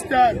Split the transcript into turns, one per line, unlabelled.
Afghanistan.